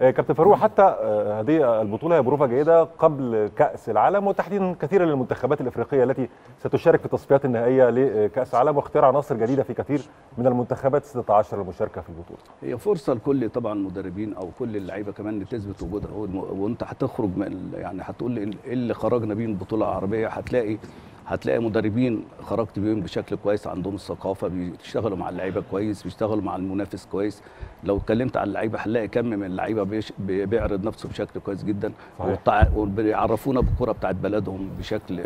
آه، كابتن فاروق حتى آه، هذه البطولة هي بروفه جيده قبل كأس العالم وتحديدا كثيرا للمنتخبات الإفريقية التي ستشارك في التصفيات النهائية لكأس العالم واختيار عناصر جديده في كثير من المنتخبات 16 المشاركة في البطولة. هي فرصة لكل طبعا المدربين أو كل اللعيبة كمان ان تثبت وجودها وأنت هتخرج من يعني هتقول إيه اللي خرجنا بيه البطوله العربيه هتلاقي هتلاقي مدربين خرجت بيهم بشكل كويس عندهم الثقافة بيشتغلوا مع اللعيبة كويس بيشتغلوا مع المنافس كويس. لو اتكلمت عن اللعيبة هنلاقي كم من اللعيبة بيعرض نفسه بشكل كويس جدا وبيعرفونا بالكره بتاعت بلدهم بشكل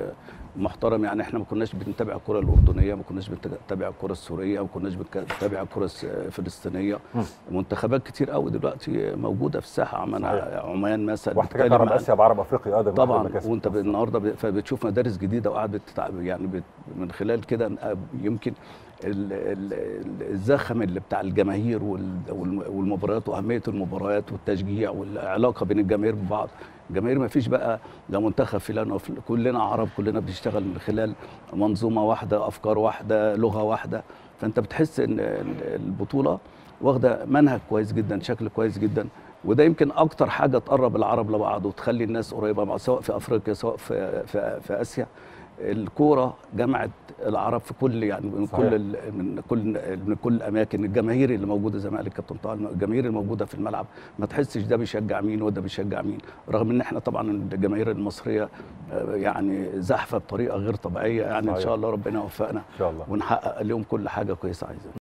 محترم يعني إحنا ما كناش بنتابع الكرة الأردنية ما كناش بنتابع الكرة السورية ما كناش بنتابع الكرة الفلسطينية. منتخبات كتير قوي دلوقتي موجودة في الساحة عمنا عمان مثلا واحتكاك عرب آسيا بعرب أفريقيا أيضا طبعا وأنت النهارده فبتشوف مدارس جديدة وقاعد. يعني بت... من خلال كده أ- يمكن الزخم اللي بتاع الجماهير وال... والم- والمباريات وأهمية المباريات والتشجيع والعلاقة بين الجماهير ببعض. الجماهير ما فيش بقى لا منتخب فلان. كلنا عرب كلنا بنشتغل من خلال منظومة واحدة أفكار واحدة لغة واحدة. فأنت بتحس إن ال- البطولة واخدة منهج كويس جدا شكل كويس جدا. وده يمكن أكتر حاجة تقرب العرب لبعض وتخلي الناس قريبة سواء في أفريقيا سواء في في, في آسيا. الكورة جمعت العرب في كل يعني من صحيح. كل من كل من كل الاماكن الجماهير اللي موجودة زي ما قال الكابتن طه الجماهير اللي موجوده في الملعب ما تحسش ده بيشجع مين وده بيشجع مين. رغم إن إحنا طبعا الجماهير المصرية آه، يعني زحفة بطريقة غير طبيعية. يعني إن صحيح. شاء الله ربنا يوفقنا إن شاء الله. ونحقق اليوم كل حاجة كويسة عايزينها.